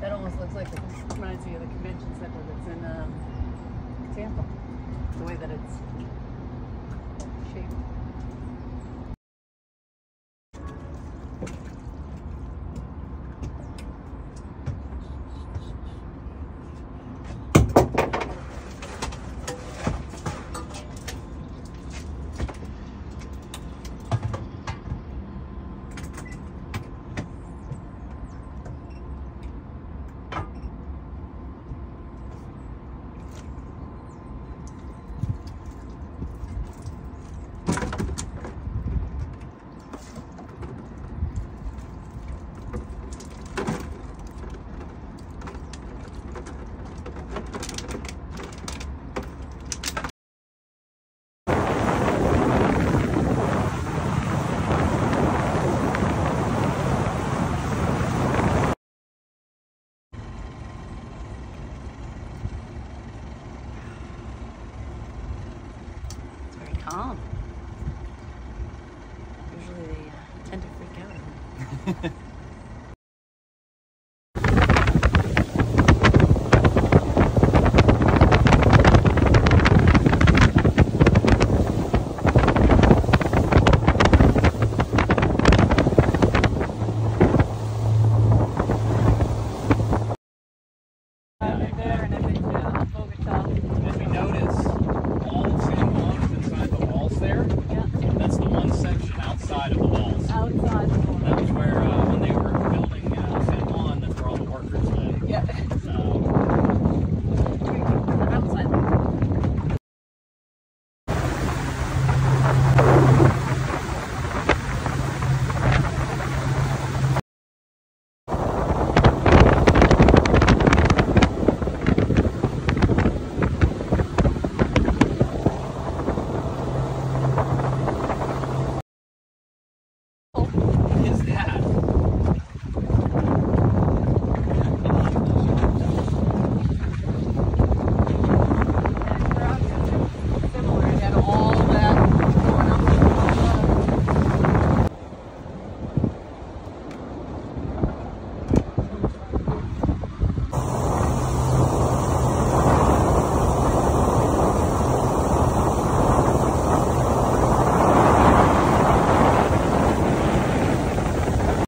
That almost looks like it reminds me of the convention center that's in um, Tampa. The way that it's shaped. Calm. Usually they uh, tend to freak out.